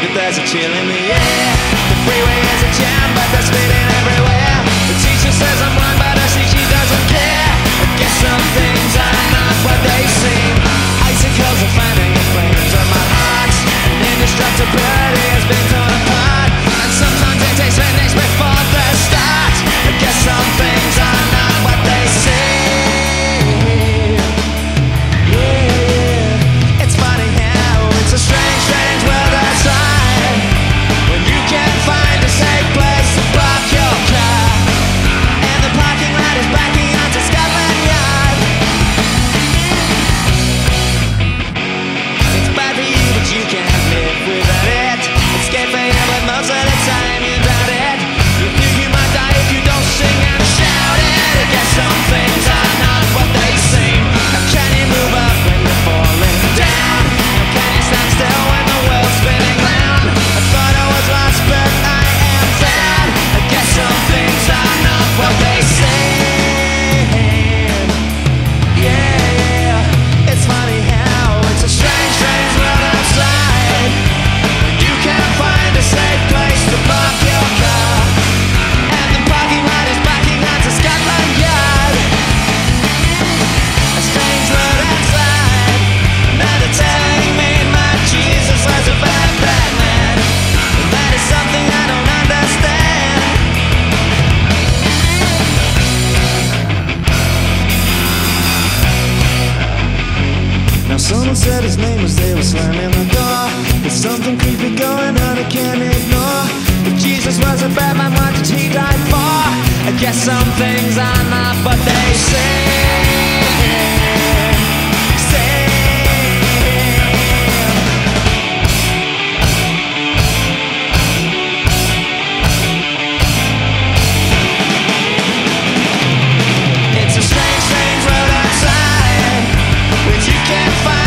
but there's a chill in the air. The freeway is a jam, but the speeding. Someone said his name as they were slamming the door. There's something creepy going on I can't ignore. If Jesus was a bad man, what did he die for? I guess some things are not what they say. Can't find.